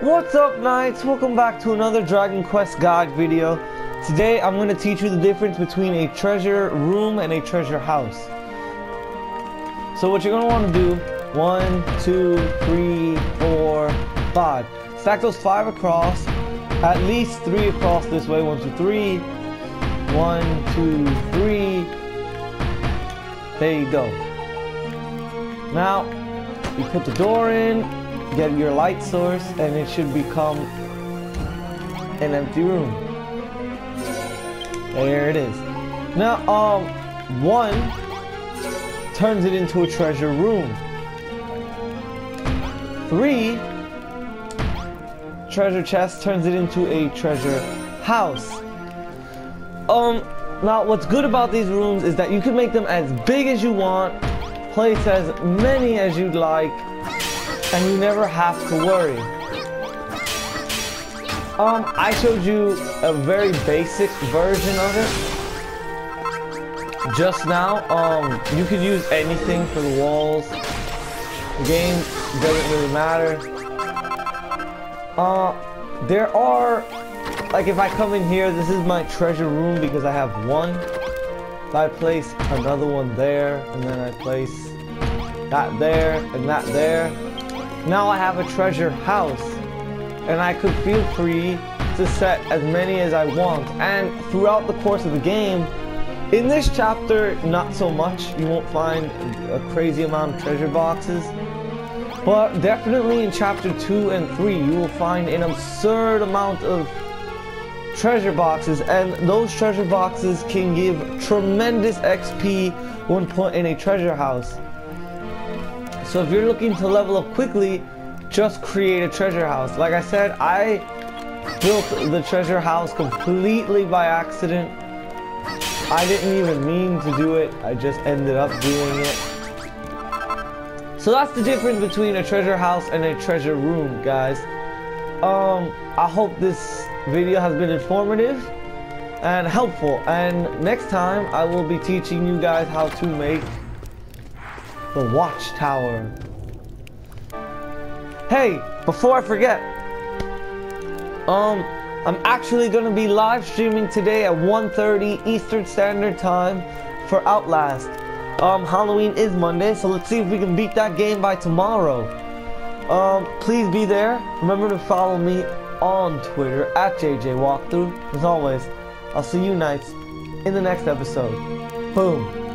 What's up Knights? Welcome back to another Dragon Quest guide video. Today I'm going to teach you the difference between a treasure room and a treasure house. So what you're going to want to do, one, two, three, four, five. Stack those five across, at least three across this way, one, two, three. One, two, three. There you go. Now, you put the door in, get your light source, and it should become an empty room. There it is. Now, um, one turns it into a treasure room. Three, treasure chest turns it into a treasure house. Um, now what's good about these rooms is that you can make them as big as you want, place as many as you'd like, and you never have to worry. Um, I showed you a very basic version of it just now. Um, you could use anything for the walls. The game doesn't really matter. Uh, there are, like if I come in here, this is my treasure room because I have one. If I place another one there, and then I place that there, and that there, now I have a treasure house. And I could feel free to set as many as I want. And throughout the course of the game, in this chapter, not so much. You won't find a crazy amount of treasure boxes. But definitely in chapter 2 and 3, you will find an absurd amount of treasure boxes. And those treasure boxes can give tremendous XP when put in a treasure house. So if you're looking to level up quickly, just create a treasure house. Like I said, I built the treasure house completely by accident. I didn't even mean to do it. I just ended up doing it. So that's the difference between a treasure house and a treasure room, guys. Um, I hope this video has been informative and helpful. And next time, I will be teaching you guys how to make the watchtower. Hey, before I forget, um, I'm actually going to be live streaming today at 1.30 Eastern Standard Time for Outlast. Um, Halloween is Monday, so let's see if we can beat that game by tomorrow. Um, please be there. Remember to follow me on Twitter at JJ Walkthrough. As always, I'll see you Knights in the next episode. Boom.